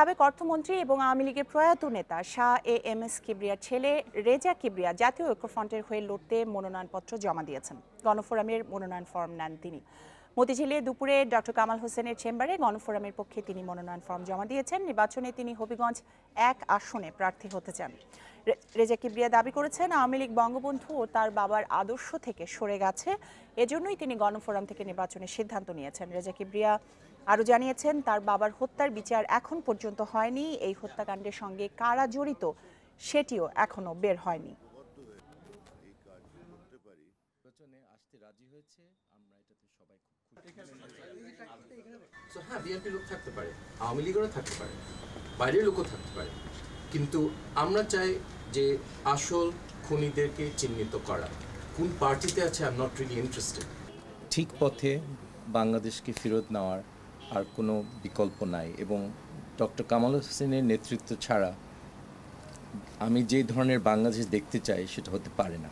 সাবেক অর্থমন্ত্রী এবং আওয়ামী লীগের প্রয়াত নেতা শাহ এ এম এস কিবরিয়ার ছেলে রেজা কিবরিয়া জাতীয় ঐক্যফ্রন্টের হয়ে লড়তে মনোনয়নপত্র জমা দিয়েছেন। গণফোরামের মনোনয়ন ফর্ম নেন তিনি। মতিঝিলে দুপুরে ডক্টর কামাল হোসেনের চেম্বারে গণফোরামের পক্ষে তিনি মনোনয়ন ফর্ম জমা দিয়েছেন। নির্বাচনে তিনি হবিগঞ্জ এক আসনে প্রার্থী হতে চান। রেজা কিবরিয়া দাবি করেছেন, আওয়ামী লীগ বঙ্গবন্ধু ও তার বাবার আদর্শ থেকে সরে গেছে। এজন্যই তিনি গণফোরাম থেকে নির্বাচনের সিদ্ধান্ত নিয়েছেন। রেজা কিবরিয়া আরও জানিয়েছেন, তার বাবার হত্যার বিচার এখন পর্যন্ত হয়নি। এই হত্যাকাণ্ডের সঙ্গে কারা জড়িত সেটিও এখনও বের হয়নি। হ্যাঁ থাকতে পারে, আওয়ামী লীগেরও থাকতে পারে, বাইরের লোকও থাকতে পারে। কিন্তু আমরা চাই যে আসল খুনিদেরকে চিহ্নিত করা। কোন পার্টিতে আছে? I am not really interested ঠিক পথে বাংলাদেশকে ফেরত নেওয়ার আর কোনো বিকল্প নাই এবং ডক্টর কামাল হোসেনের নেতৃত্ব ছাড়া আমি যে ধরনের বাংলাদেশ দেখতে চাই, সেটা হতে পারে না।